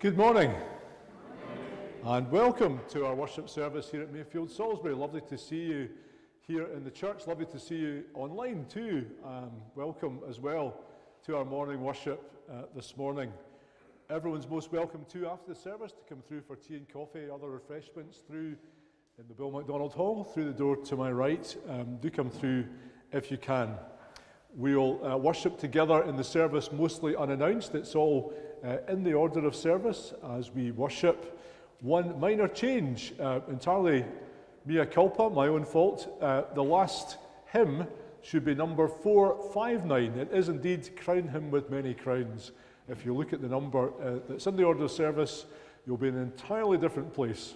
Good morning. And welcome to our worship service here at Mayfield Salisbury. Lovely to see you here in the church. Lovely to see you online too. Um, welcome as well to our morning worship uh, this morning. Everyone's most welcome too after the service to come through for tea and coffee, other refreshments through in the Bill MacDonald Hall, through the door to my right. Um, do come through if you can. We'll uh, worship together in the service mostly unannounced. It's all uh, in the order of service as we worship. One minor change, uh, entirely mea culpa, my own fault. Uh, the last hymn should be number 459. It is indeed Crown Him with Many Crowns. If you look at the number uh, that's in the order of service, you'll be in an entirely different place.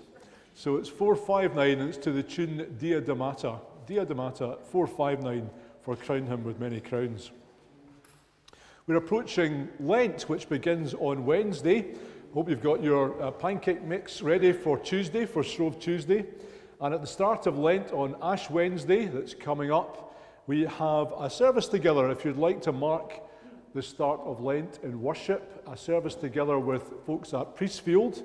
So it's 459 and it's to the tune Diademata. Diademata 459 for Crown Him with Many Crowns. We're approaching Lent, which begins on Wednesday. Hope you've got your uh, pancake mix ready for Tuesday, for Shrove Tuesday. And at the start of Lent on Ash Wednesday, that's coming up, we have a service together. If you'd like to mark the start of Lent in worship, a service together with folks at Priestfield,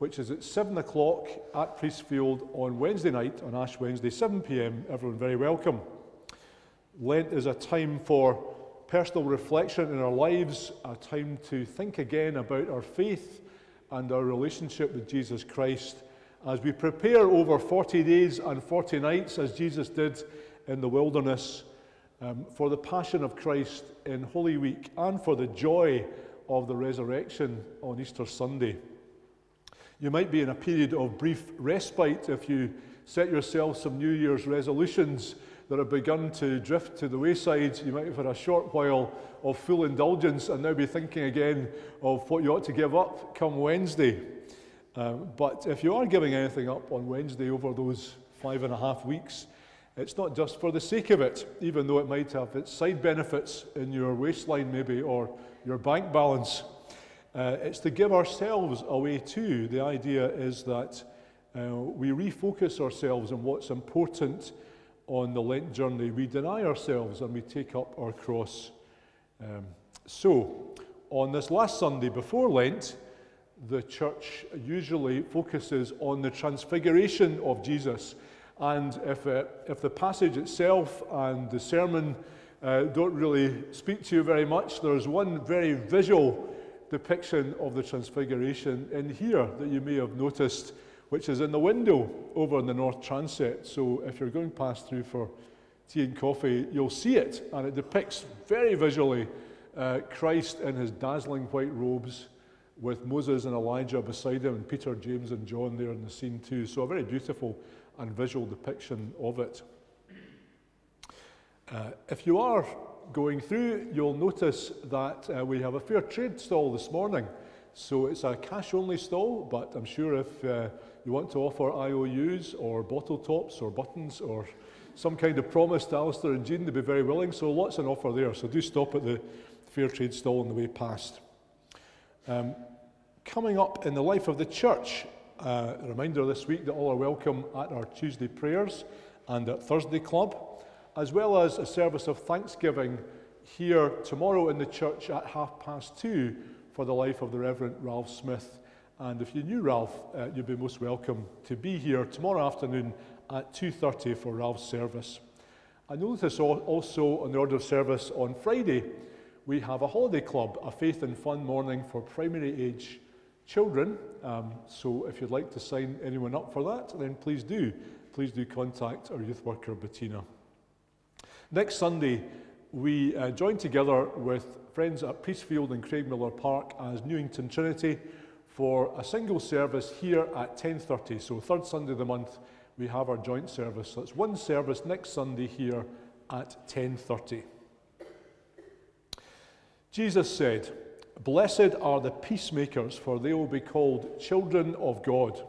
which is at 7 o'clock at Priestfield on Wednesday night, on Ash Wednesday, 7 pm. Everyone very welcome. Lent is a time for personal reflection in our lives, a time to think again about our faith and our relationship with Jesus Christ as we prepare over 40 days and 40 nights, as Jesus did in the wilderness, um, for the passion of Christ in Holy Week and for the joy of the resurrection on Easter Sunday. You might be in a period of brief respite if you set yourself some New Year's resolutions that have begun to drift to the wayside. You might have had a short while of full indulgence and now be thinking again of what you ought to give up come Wednesday. Um, but if you are giving anything up on Wednesday over those five and a half weeks, it's not just for the sake of it, even though it might have its side benefits in your waistline, maybe, or your bank balance. Uh, it's to give ourselves away too. The idea is that uh, we refocus ourselves on what's important on the Lent journey, we deny ourselves and we take up our cross. Um, so, on this last Sunday before Lent, the church usually focuses on the transfiguration of Jesus. And if, uh, if the passage itself and the sermon uh, don't really speak to you very much, there's one very visual depiction of the transfiguration in here that you may have noticed which is in the window over in the north transept. So if you're going past through for tea and coffee, you'll see it, and it depicts very visually uh, Christ in his dazzling white robes with Moses and Elijah beside him, and Peter, James, and John there in the scene too. So a very beautiful and visual depiction of it. Uh, if you are going through, you'll notice that uh, we have a fair trade stall this morning. So it's a cash only stall, but I'm sure if uh, you want to offer IOUs or bottle tops or buttons or some kind of promise to Alistair and Jean, they'd be very willing. So lots an offer there. So do stop at the fair trade stall on the way past. Um, coming up in the life of the church, uh, a reminder this week that all are welcome at our Tuesday prayers and at Thursday Club, as well as a service of thanksgiving here tomorrow in the church at half past two for the life of the Reverend Ralph Smith. And if you knew Ralph, uh, you'd be most welcome to be here tomorrow afternoon at 2.30 for Ralph's service. I notice also on the order of service on Friday, we have a holiday club, a faith and fun morning for primary age children. Um, so if you'd like to sign anyone up for that, then please do. Please do contact our youth worker, Bettina. Next Sunday, we uh, join together with friends at Priestfield and Craigmillar Park as Newington Trinity for a single service here at 10.30. So third Sunday of the month, we have our joint service. So it's one service next Sunday here at 10.30. Jesus said, Blessed are the peacemakers, for they will be called children of God.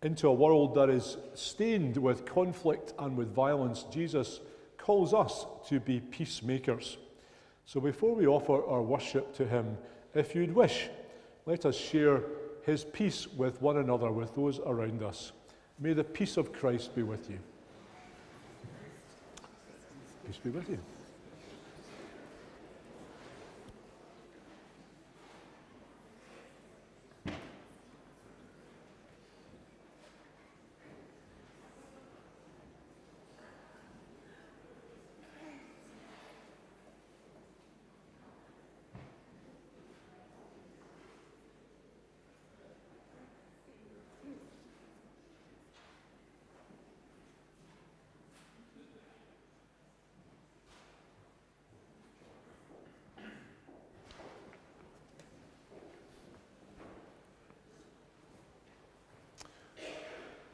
Into a world that is stained with conflict and with violence, Jesus calls us to be peacemakers. So before we offer our worship to Him, if you'd wish, let us share his peace with one another, with those around us. May the peace of Christ be with you. Peace be with you.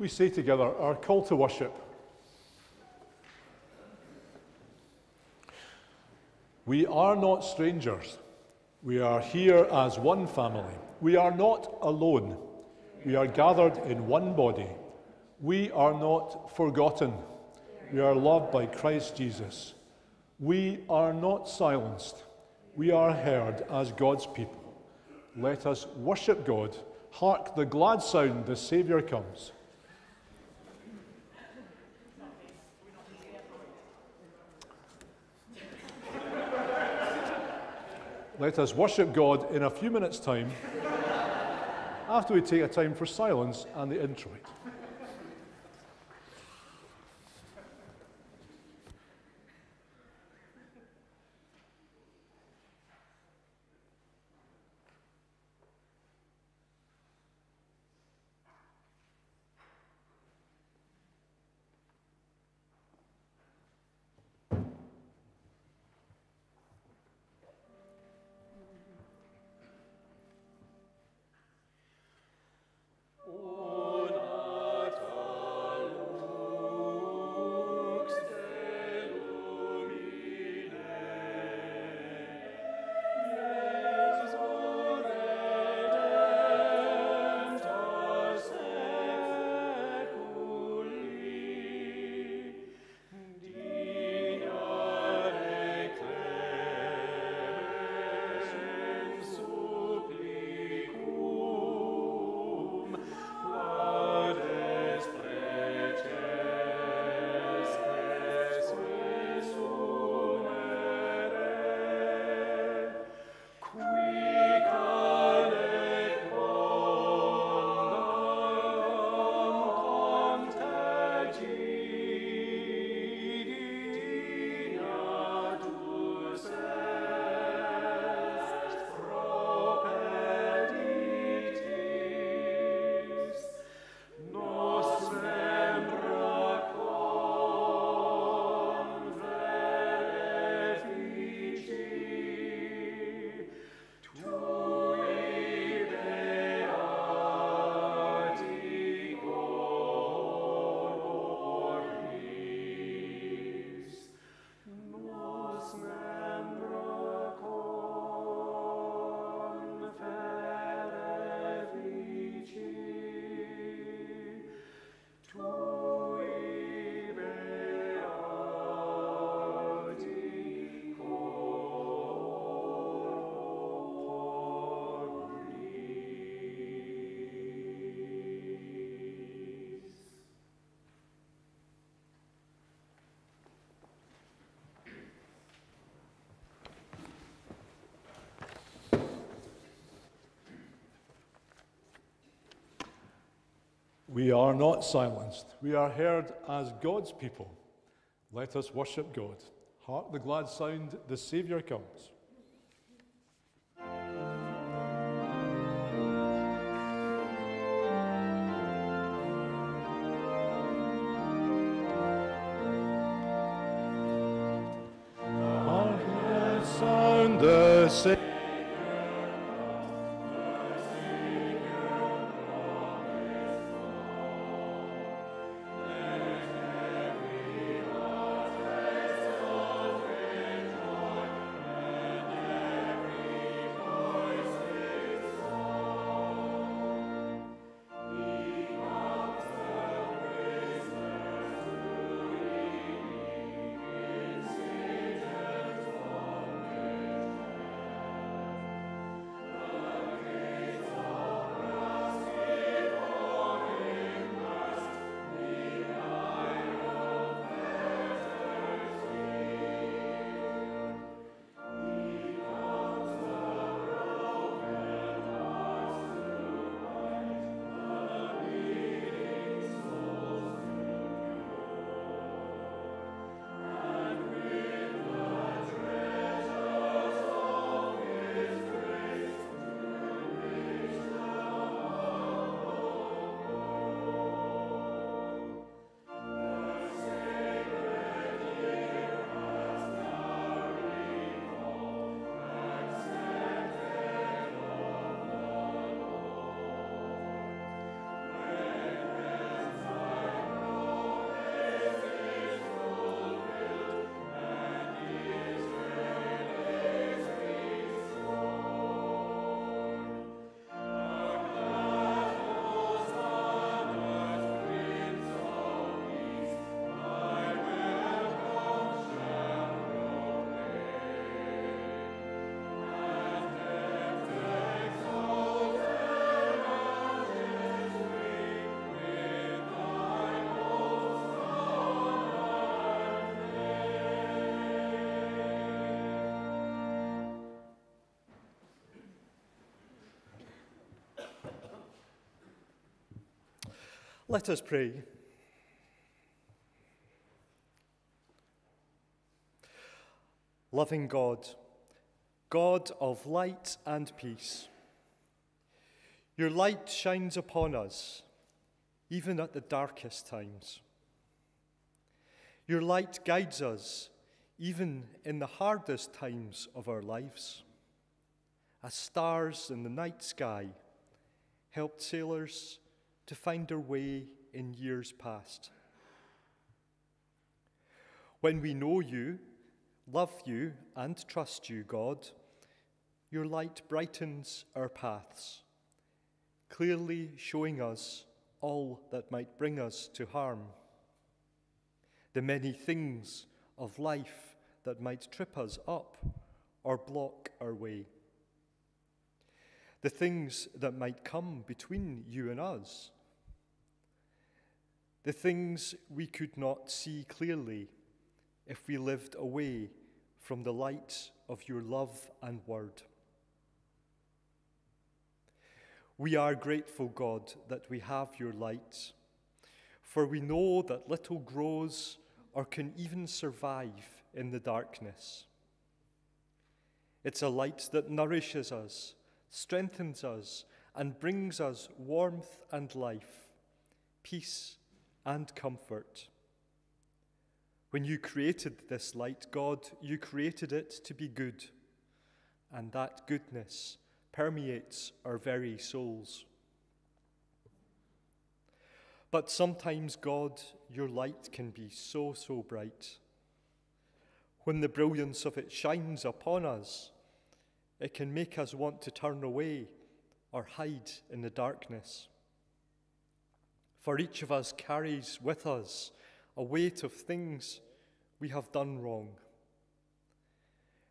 We say together our call to worship. We are not strangers. We are here as one family. We are not alone. We are gathered in one body. We are not forgotten. We are loved by Christ Jesus. We are not silenced. We are heard as God's people. Let us worship God. Hark the glad sound, the Saviour comes. Let us worship God in a few minutes' time after we take a time for silence and the introit. We are not silenced. We are heard as God's people. Let us worship God. Hark the glad sound, the Saviour comes. Let us pray. Loving God, God of light and peace, your light shines upon us, even at the darkest times. Your light guides us, even in the hardest times of our lives. As stars in the night sky helped sailors to find their way in years past. When we know you, love you, and trust you, God, your light brightens our paths, clearly showing us all that might bring us to harm. The many things of life that might trip us up or block our way. The things that might come between you and us. The things we could not see clearly if we lived away from the light of your love and word. We are grateful, God, that we have your light, for we know that little grows or can even survive in the darkness. It's a light that nourishes us, strengthens us, and brings us warmth and life, peace and comfort. When you created this light, God, you created it to be good, and that goodness permeates our very souls. But sometimes, God, your light can be so, so bright. When the brilliance of it shines upon us, it can make us want to turn away or hide in the darkness. For each of us carries with us a weight of things we have done wrong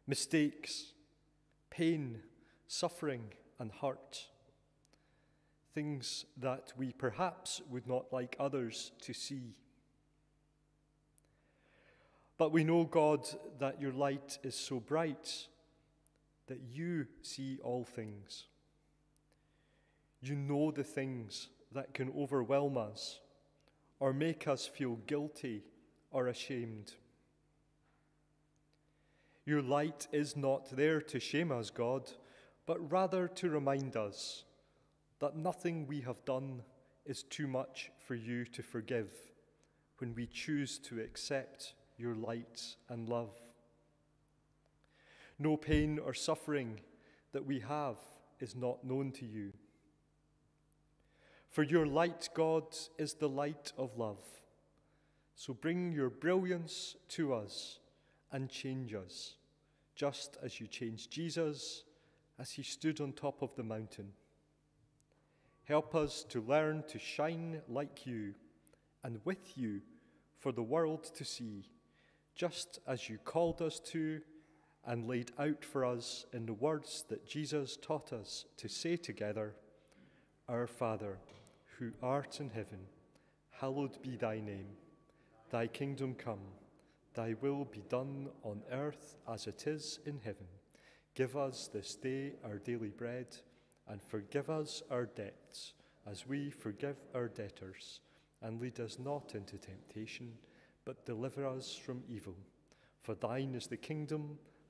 mistakes, pain, suffering, and hurt. Things that we perhaps would not like others to see. But we know, God, that your light is so bright that you see all things. You know the things that can overwhelm us or make us feel guilty or ashamed. Your light is not there to shame us, God, but rather to remind us that nothing we have done is too much for you to forgive when we choose to accept your light and love. No pain or suffering that we have is not known to you. For your light, God, is the light of love. So bring your brilliance to us and change us, just as you changed Jesus as he stood on top of the mountain. Help us to learn to shine like you and with you for the world to see, just as you called us to and laid out for us in the words that Jesus taught us to say together Our Father who art in heaven, hallowed be thy name. Thy kingdom come, thy will be done on earth as it is in heaven. Give us this day our daily bread, and forgive us our debts, as we forgive our debtors. And lead us not into temptation, but deliver us from evil. For thine is the kingdom,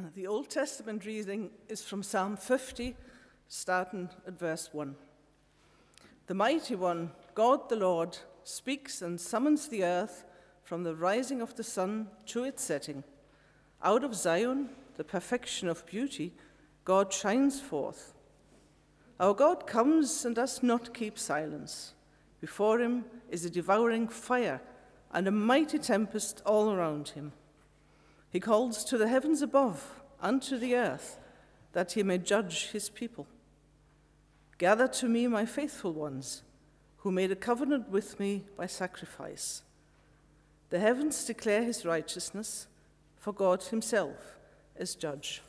The Old Testament reading is from Psalm 50, starting at verse 1. The mighty one, God the Lord, speaks and summons the earth from the rising of the sun to its setting. Out of Zion, the perfection of beauty, God shines forth. Our God comes and does not keep silence. Before him is a devouring fire and a mighty tempest all around him. He calls to the heavens above and to the earth that he may judge his people. Gather to me my faithful ones, who made a covenant with me by sacrifice. The heavens declare his righteousness, for God himself is judge.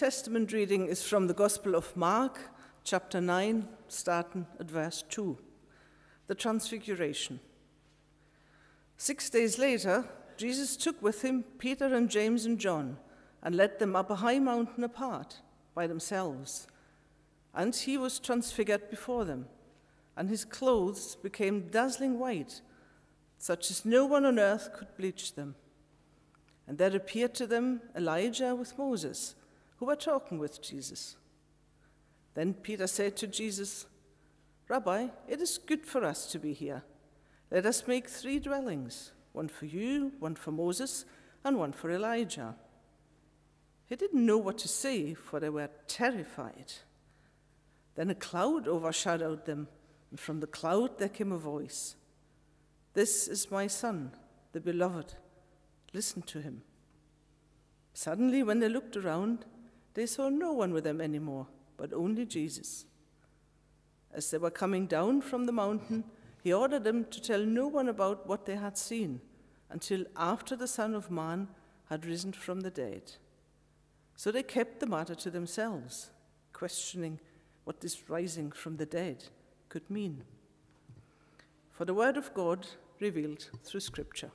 Testament reading is from the Gospel of Mark, chapter 9, starting at verse 2. The Transfiguration. Six days later, Jesus took with him Peter and James and John and led them up a high mountain apart by themselves. And he was transfigured before them, and his clothes became dazzling white, such as no one on earth could bleach them. And there appeared to them Elijah with Moses who were talking with Jesus. Then Peter said to Jesus, Rabbi, it is good for us to be here. Let us make three dwellings one for you, one for Moses, and one for Elijah. He didn't know what to say, for they were terrified. Then a cloud overshadowed them, and from the cloud there came a voice This is my son, the beloved. Listen to him. Suddenly, when they looked around, they saw no one with them anymore, but only Jesus. As they were coming down from the mountain, he ordered them to tell no one about what they had seen until after the Son of Man had risen from the dead. So they kept the matter to themselves, questioning what this rising from the dead could mean. For the word of God revealed through Scripture.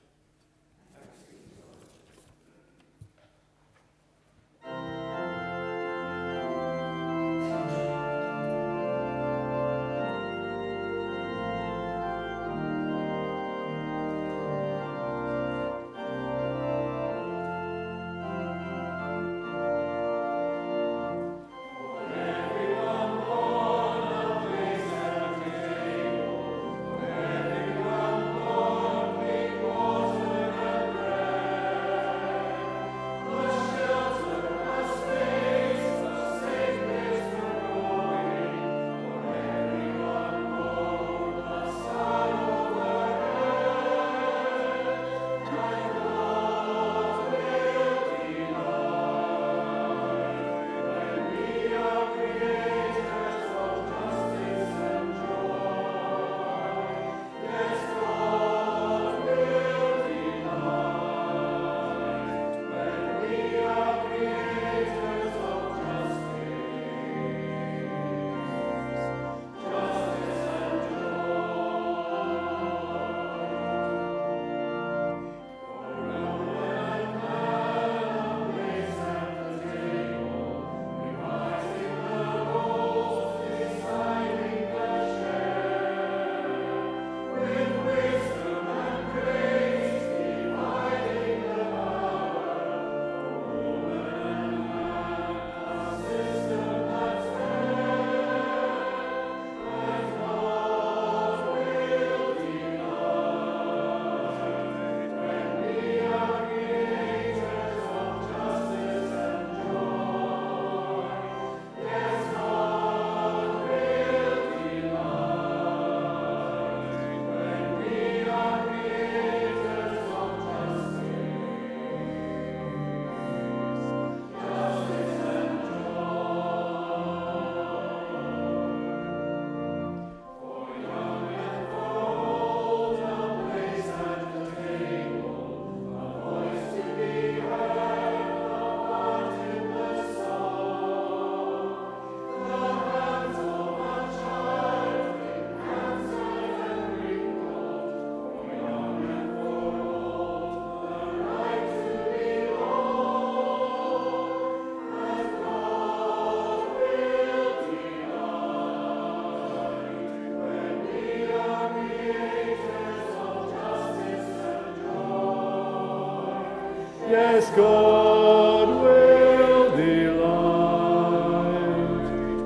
God will delight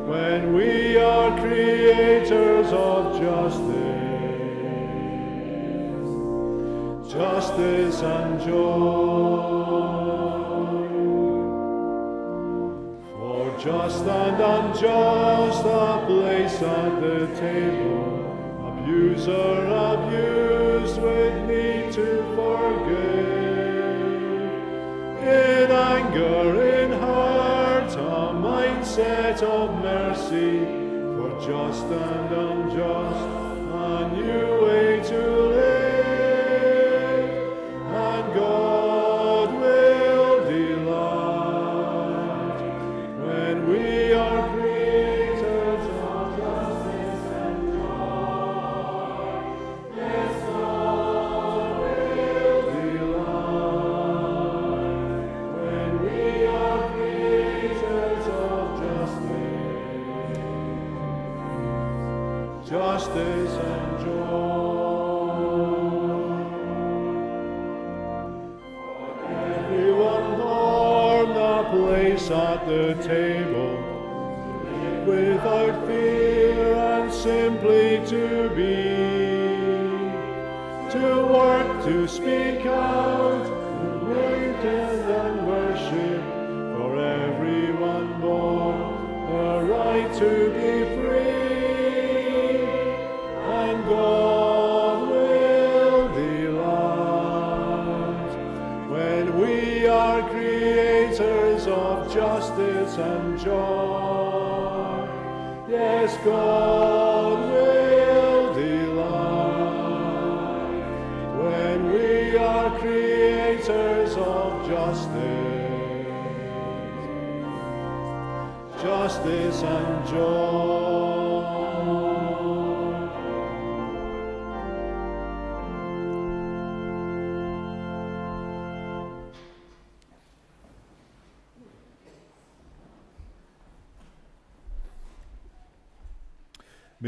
when we are creators of justice, justice and joy. For just and unjust a place at the table, abuser abused of mercy for just and unjust, a new way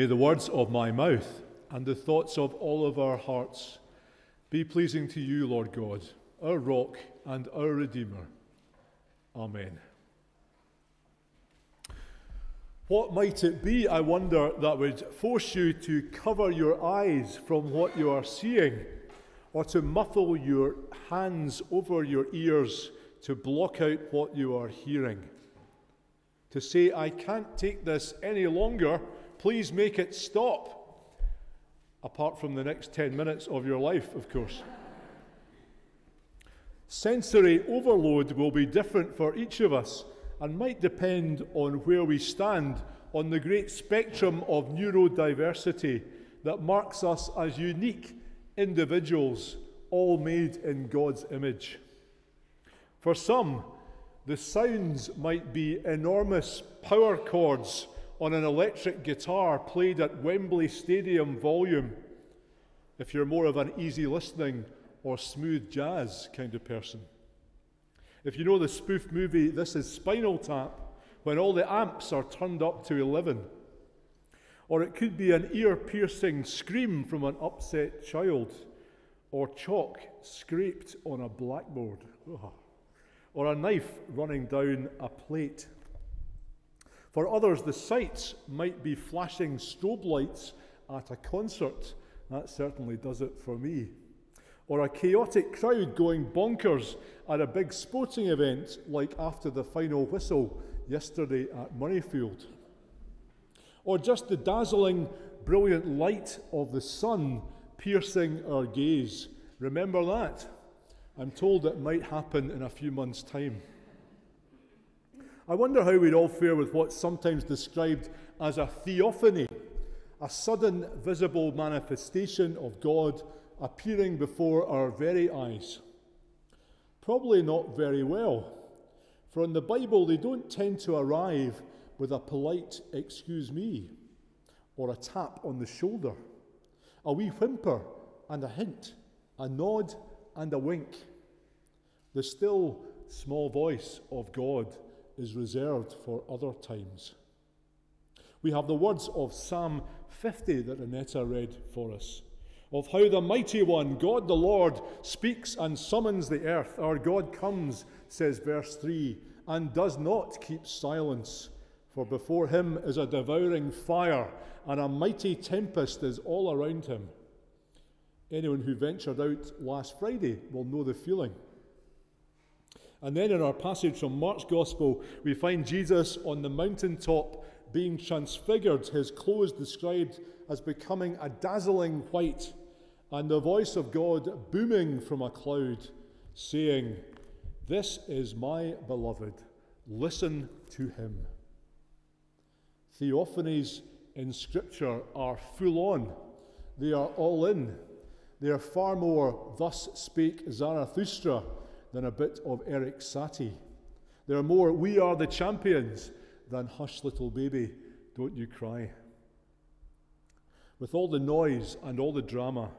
May the words of my mouth and the thoughts of all of our hearts be pleasing to you, Lord God, our rock and our Redeemer. Amen. What might it be, I wonder, that would force you to cover your eyes from what you are seeing, or to muffle your hands over your ears to block out what you are hearing? To say, I can't take this any longer, please make it stop. Apart from the next 10 minutes of your life, of course. Sensory overload will be different for each of us and might depend on where we stand on the great spectrum of neurodiversity that marks us as unique individuals, all made in God's image. For some, the sounds might be enormous power chords on an electric guitar played at Wembley Stadium volume, if you're more of an easy listening or smooth jazz kind of person. If you know the spoof movie This is Spinal Tap, when all the amps are turned up to 11. Or it could be an ear piercing scream from an upset child, or chalk scraped on a blackboard, or a knife running down a plate. For others, the sights might be flashing strobe lights at a concert. That certainly does it for me. Or a chaotic crowd going bonkers at a big sporting event like after the final whistle yesterday at Murrayfield. Or just the dazzling, brilliant light of the sun piercing our gaze. Remember that? I'm told it might happen in a few months' time. I wonder how we'd all fare with what's sometimes described as a theophany, a sudden visible manifestation of God appearing before our very eyes. Probably not very well, for in the Bible they don't tend to arrive with a polite excuse me or a tap on the shoulder, a wee whimper and a hint, a nod and a wink. The still small voice of God is reserved for other times. We have the words of Psalm 50 that Annetta read for us. of how the mighty one, God the Lord, speaks and summons the earth. Our God comes, says verse 3, and does not keep silence. For before him is a devouring fire, and a mighty tempest is all around him. Anyone who ventured out last Friday will know the feeling. And then in our passage from Mark's Gospel, we find Jesus on the mountaintop being transfigured, his clothes described as becoming a dazzling white, and the voice of God booming from a cloud, saying, This is my beloved, listen to him. Theophanies in Scripture are full on, they are all in. They are far more, thus spake Zarathustra, than a bit of Eric Satie. There are more, we are the champions, than hush little baby, don't you cry. With all the noise and all the drama,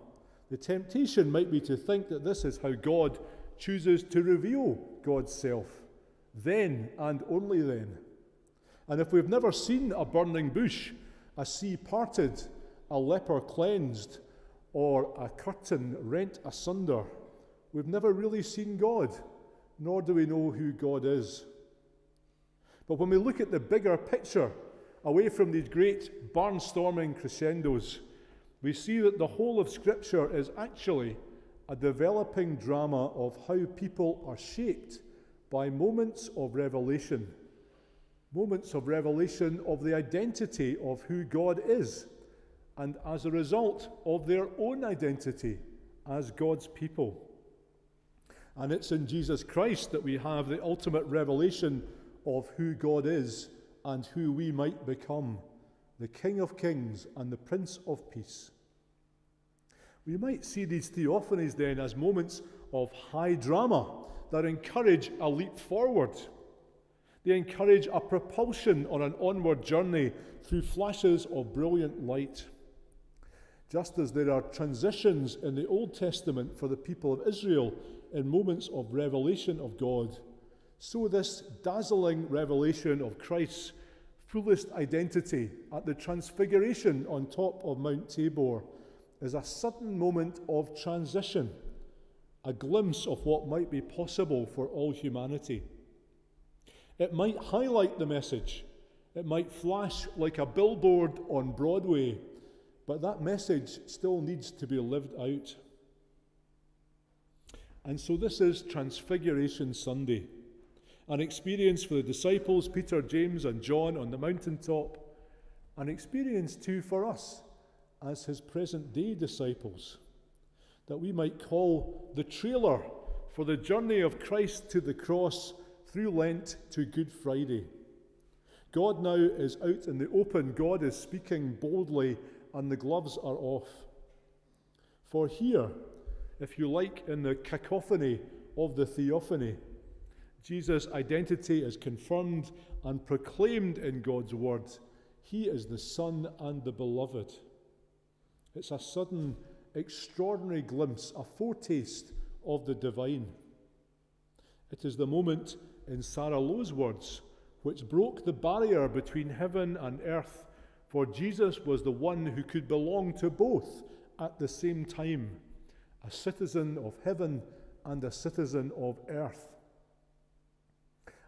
the temptation might be to think that this is how God chooses to reveal God's self, then and only then. And if we've never seen a burning bush, a sea parted, a leper cleansed, or a curtain rent asunder, we've never really seen God, nor do we know who God is. But when we look at the bigger picture, away from these great barnstorming crescendos, we see that the whole of Scripture is actually a developing drama of how people are shaped by moments of revelation. Moments of revelation of the identity of who God is and as a result of their own identity as God's people. And it's in Jesus Christ that we have the ultimate revelation of who God is and who we might become the King of Kings and the Prince of Peace. We might see these theophanies then as moments of high drama that encourage a leap forward. They encourage a propulsion on an onward journey through flashes of brilliant light. Just as there are transitions in the Old Testament for the people of Israel in moments of revelation of God, so this dazzling revelation of Christ's fullest identity at the transfiguration on top of Mount Tabor is a sudden moment of transition, a glimpse of what might be possible for all humanity. It might highlight the message, it might flash like a billboard on Broadway but that message still needs to be lived out. And so this is Transfiguration Sunday, an experience for the disciples, Peter, James, and John on the mountaintop, an experience too for us as his present day disciples, that we might call the trailer for the journey of Christ to the cross through Lent to Good Friday. God now is out in the open. God is speaking boldly and the gloves are off. For here, if you like, in the cacophony of the theophany, Jesus' identity is confirmed and proclaimed in God's word. He is the Son and the Beloved. It's a sudden, extraordinary glimpse, a foretaste of the divine. It is the moment, in Sarah Lowe's words, which broke the barrier between heaven and earth for Jesus was the one who could belong to both at the same time a citizen of heaven and a citizen of earth.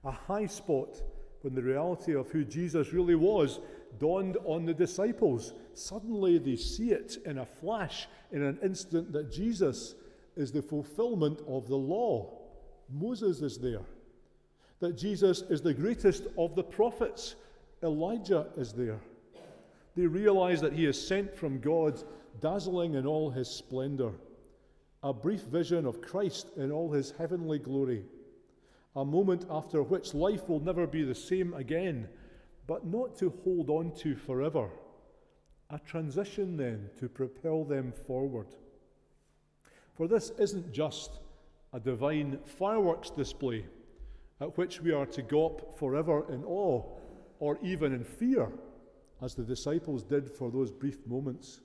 A high spot when the reality of who Jesus really was dawned on the disciples. Suddenly they see it in a flash, in an instant, that Jesus is the fulfillment of the law. Moses is there. That Jesus is the greatest of the prophets. Elijah is there. They realize that he is sent from God, dazzling in all his splendor. A brief vision of Christ in all his heavenly glory. A moment after which life will never be the same again, but not to hold on to forever. A transition then to propel them forward. For this isn't just a divine fireworks display at which we are to gawp forever in awe or even in fear as the disciples did for those brief moments.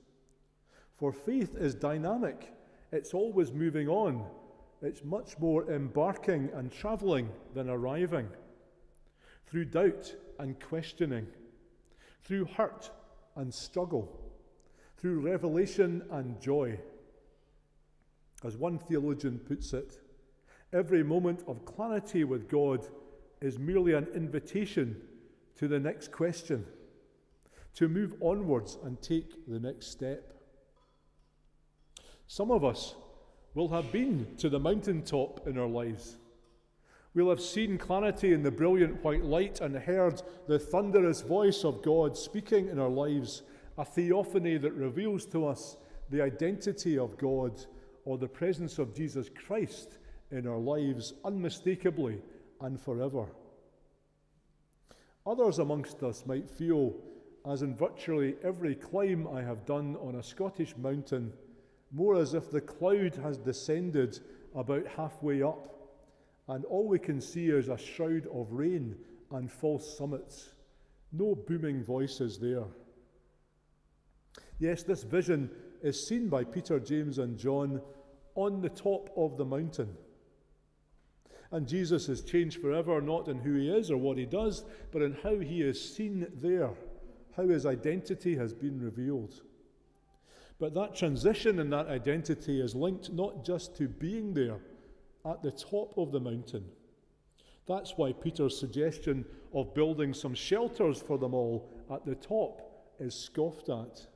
For faith is dynamic, it's always moving on, it's much more embarking and travelling than arriving. Through doubt and questioning, through hurt and struggle, through revelation and joy, As one theologian puts it, every moment of clarity with God is merely an invitation to the next question, to move onwards and take the next step. Some of us will have been to the mountaintop in our lives. We'll have seen clarity in the brilliant white light and heard the thunderous voice of God speaking in our lives, a theophany that reveals to us the identity of God or the presence of Jesus Christ in our lives unmistakably and forever. Others amongst us might feel, as in virtually every climb I have done on a Scottish mountain, more as if the cloud has descended about halfway up, and all we can see is a shroud of rain and false summits. No booming voices there. Yes, this vision is seen by Peter, James, and John on the top of the mountain. And Jesus is changed forever, not in who he is or what he does, but in how he is seen there, how his identity has been revealed. But that transition and that identity is linked not just to being there at the top of the mountain. That's why Peter's suggestion of building some shelters for them all at the top is scoffed at.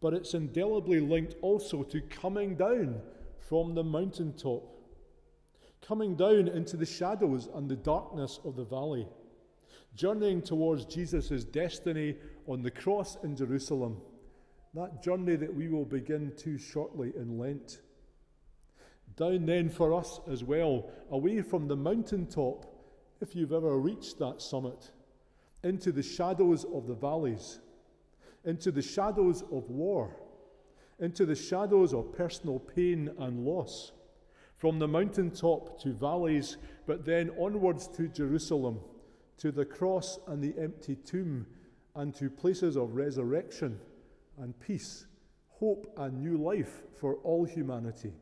But it's indelibly linked also to coming down from the mountaintop, coming down into the shadows and the darkness of the valley, journeying towards Jesus' destiny on the cross in Jerusalem that journey that we will begin too shortly in Lent. Down then for us as well, away from the mountaintop, if you've ever reached that summit, into the shadows of the valleys, into the shadows of war, into the shadows of personal pain and loss, from the mountaintop to valleys, but then onwards to Jerusalem, to the cross and the empty tomb, and to places of resurrection and peace, hope and new life for all humanity.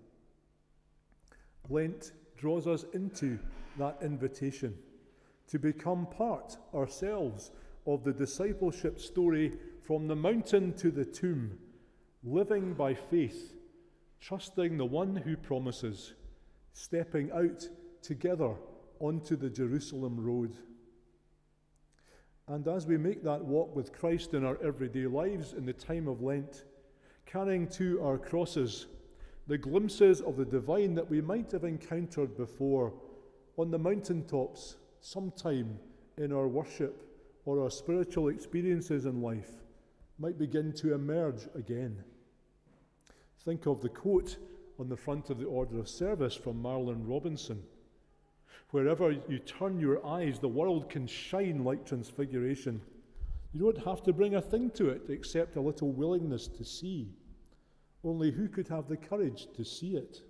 Lent draws us into that invitation to become part ourselves of the discipleship story from the mountain to the tomb, living by faith, trusting the one who promises, stepping out together onto the Jerusalem road. And as we make that walk with Christ in our everyday lives in the time of Lent, carrying to our crosses the glimpses of the divine that we might have encountered before on the mountaintops sometime in our worship or our spiritual experiences in life, might begin to emerge again. Think of the quote on the front of the Order of Service from Marilynne Robinson Wherever you turn your eyes, the world can shine like transfiguration. You don't have to bring a thing to it except a little willingness to see. Only who could have the courage to see it?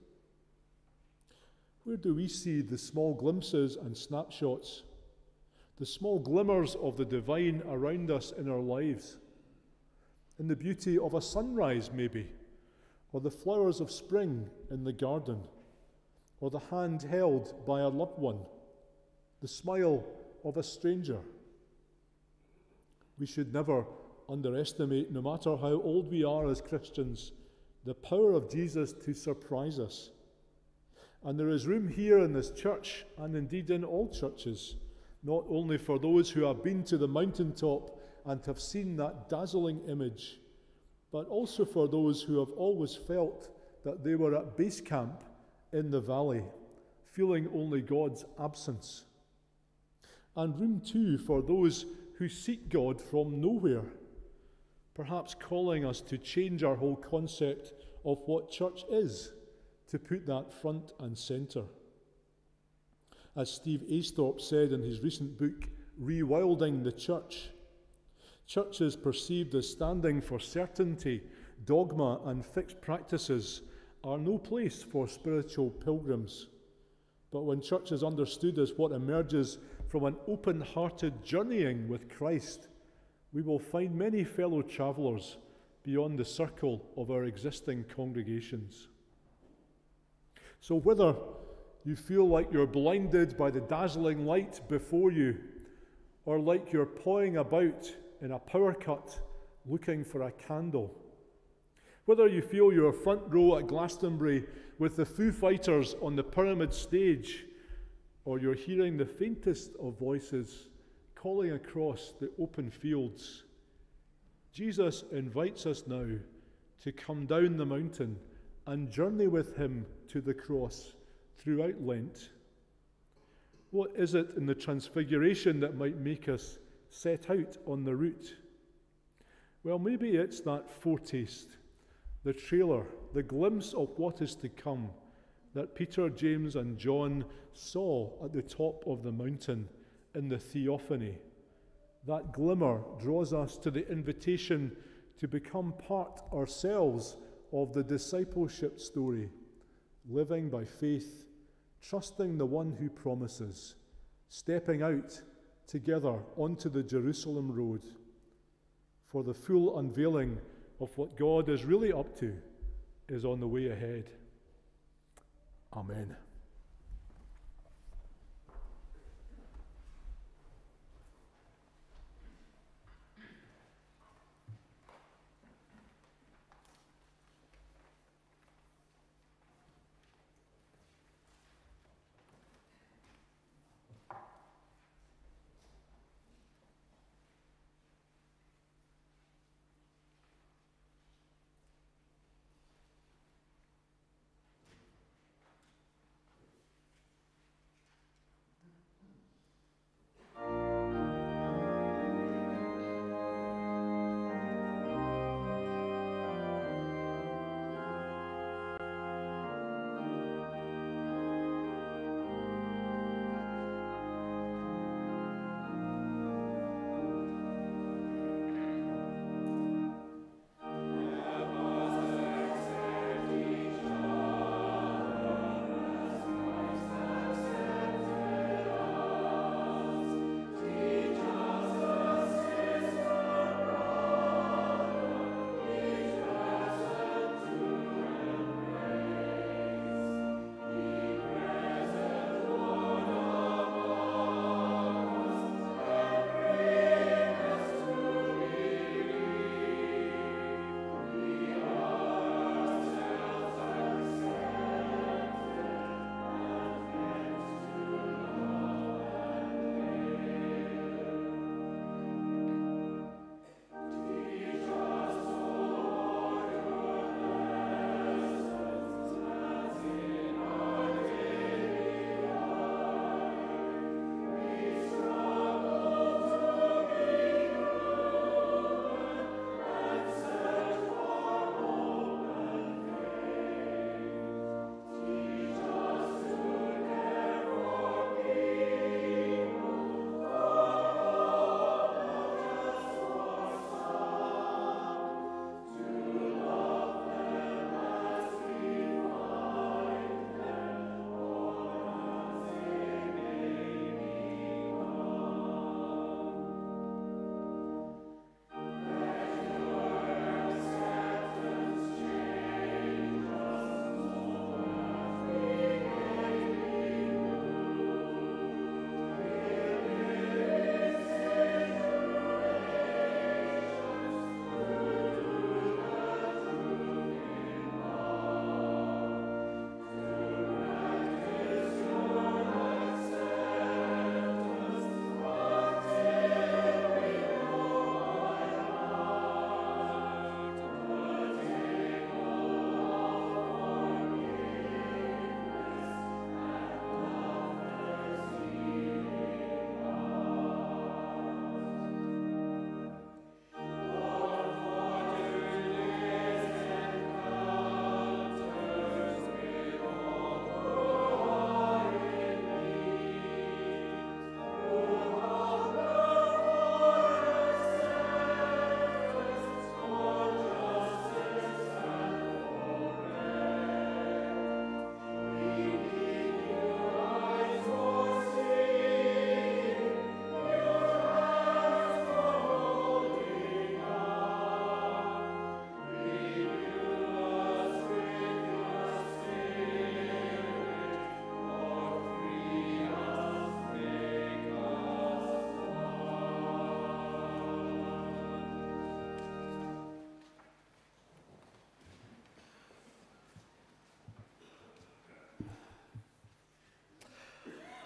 Where do we see the small glimpses and snapshots, the small glimmers of the divine around us in our lives? In the beauty of a sunrise, maybe, or the flowers of spring in the garden or the hand held by a loved one, the smile of a stranger. We should never underestimate, no matter how old we are as Christians, the power of Jesus to surprise us. And there is room here in this church, and indeed in all churches, not only for those who have been to the mountaintop and have seen that dazzling image, but also for those who have always felt that they were at base camp in the valley, feeling only God's absence. And room too for those who seek God from nowhere, perhaps calling us to change our whole concept of what church is, to put that front and centre. As Steve Aisthorpe said in his recent book, Rewilding the Church, church is perceived as standing for certainty, dogma, and fixed practices are no place for spiritual pilgrims. But when church is understood as what emerges from an open hearted journeying with Christ, we will find many fellow travellers beyond the circle of our existing congregations. So, whether you feel like you're blinded by the dazzling light before you, or like you're pawing about in a power cut looking for a candle, Whether you feel you're front row at Glastonbury with the Foo Fighters on the pyramid stage, or you're hearing the faintest of voices calling across the open fields, Jesus invites us now to come down the mountain and journey with him to the cross throughout Lent. What is it in the Transfiguration that might make us set out on the route? Well, maybe it's that foretaste, the trailer, the glimpse of what is to come that Peter, James, and John saw at the top of the mountain in the theophany. That glimmer draws us to the invitation to become part ourselves of the discipleship story, living by faith, trusting the one who promises, stepping out together onto the Jerusalem road for the full unveiling of what God is really up to is on the way ahead. Amen.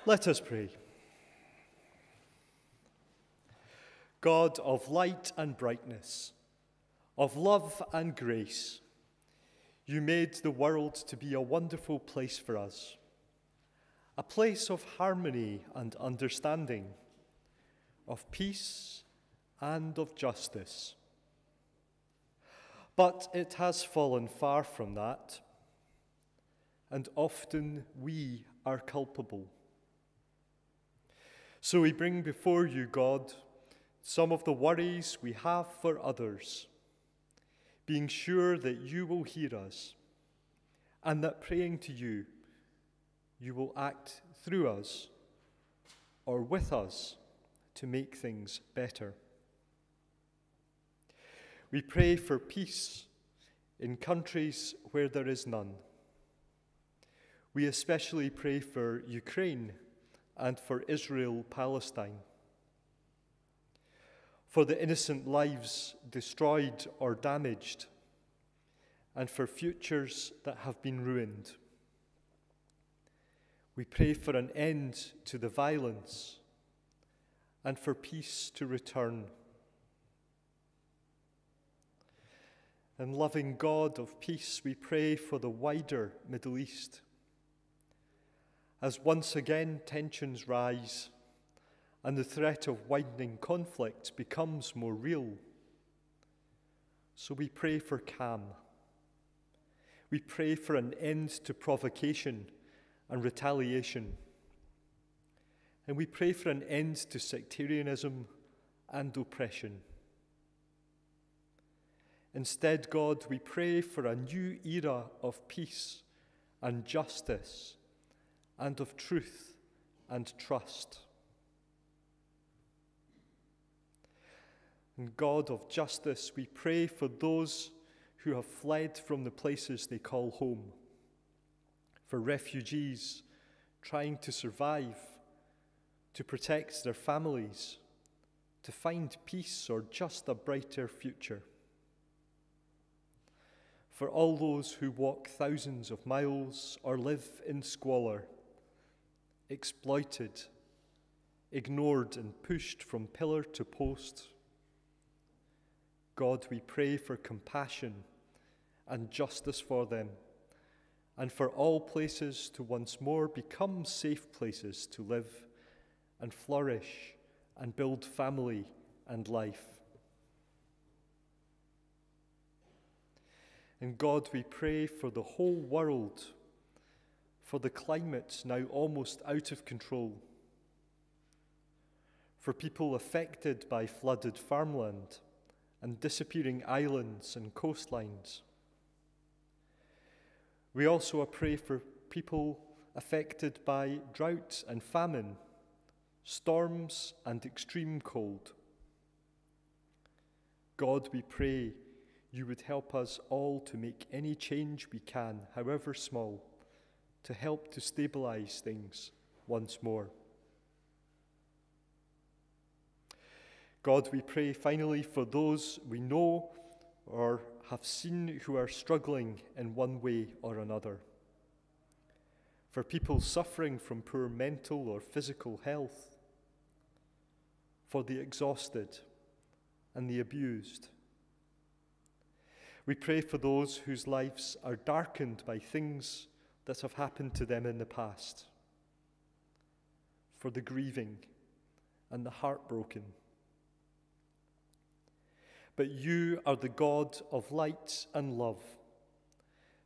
Let us pray. God of light and brightness, of love and grace, you made the world to be a wonderful place for us, a place of harmony and understanding, of peace and of justice. But it has fallen far from that, and often we are culpable. So we bring before you, God, some of the worries we have for others, being sure that you will hear us and that praying to you, you will act through us or with us to make things better. We pray for peace in countries where there is none. We especially pray for Ukraine and for Israel Palestine. For the innocent lives destroyed or damaged, and for futures that have been ruined. We pray for an end to the violence and for peace to return. And loving God of peace, we pray for the wider Middle East as once again tensions rise and the threat of widening conflict becomes more real. So we pray for calm. We pray for an end to provocation and retaliation. And we pray for an end to sectarianism and oppression. Instead, God, we pray for a new era of peace and justice and of truth and trust. And God of justice, we pray for those who have fled from the places they call home, for refugees trying to survive, to protect their families, to find peace or just a brighter future. For all those who walk thousands of miles or live in squalor exploited, ignored, and pushed from pillar to post. God, we pray for compassion and justice for them, and for all places to once more become safe places to live and flourish and build family and life. And God, we pray for the whole world for the climate now almost out of control, for people affected by flooded farmland and disappearing islands and coastlines. We also pray for people affected by drought and famine, storms and extreme cold. God, we pray you would help us all to make any change we can, however small to help to stabilize things once more. God, we pray finally for those we know or have seen who are struggling in one way or another. For people suffering from poor mental or physical health. For the exhausted and the abused. We pray for those whose lives are darkened by things that have happened to them in the past, for the grieving and the heartbroken. But you are the God of light and love.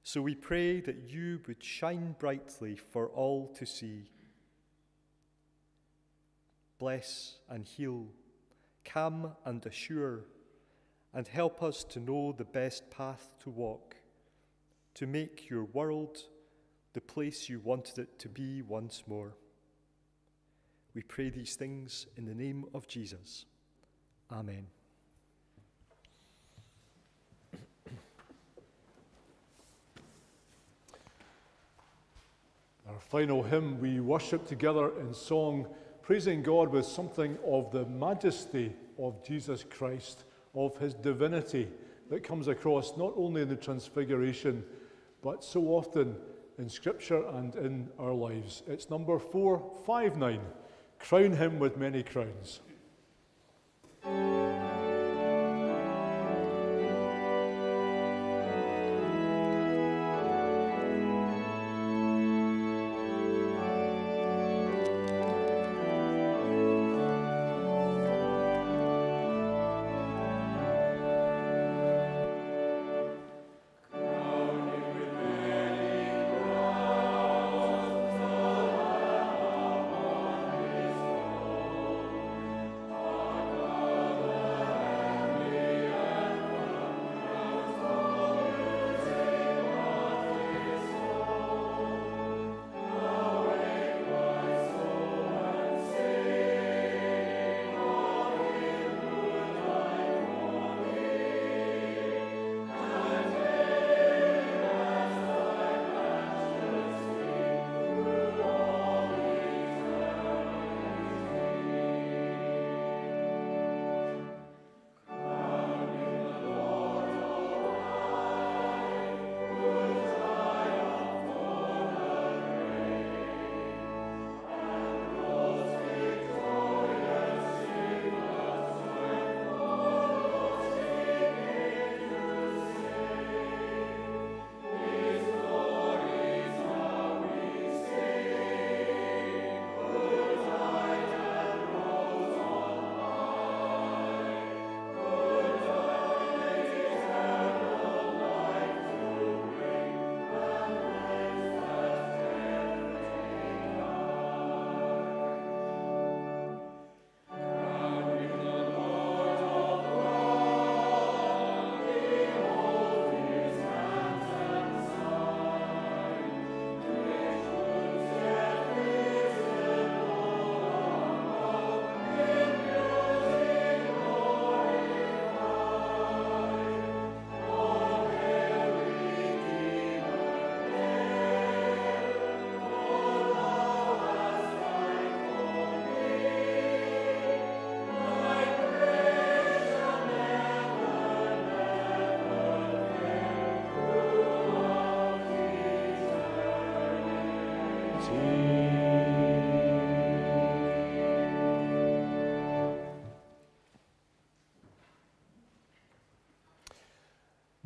So we pray that you would shine brightly for all to see. Bless and heal, calm and assure, and help us to know the best path to walk, to make your world the place you wanted it to be once more. We pray these things in the name of Jesus. Amen. Our final hymn, we worship together in song, praising God with something of the majesty of Jesus Christ, of his divinity that comes across not only in the Transfiguration, but so often in Scripture and in our lives. It's number 459 Crown Him with Many Crowns.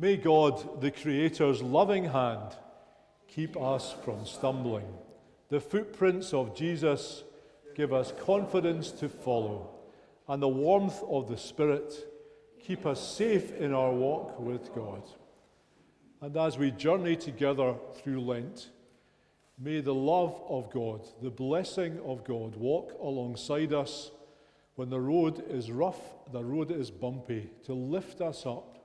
May God, the Creator's loving hand, keep us from stumbling. The footprints of Jesus give us confidence to follow, and the warmth of the Spirit keep us safe in our walk with God. And as we journey together through Lent, may the love of God, the blessing of God, walk alongside us when the road is rough, the road is bumpy, to lift us up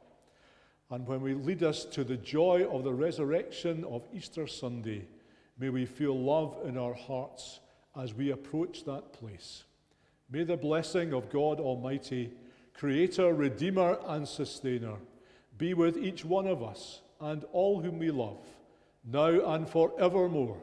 and when we lead us to the joy of the resurrection of Easter Sunday, may we feel love in our hearts as we approach that place. May the blessing of God Almighty, Creator, Redeemer, and Sustainer, be with each one of us and all whom we love, now and forevermore.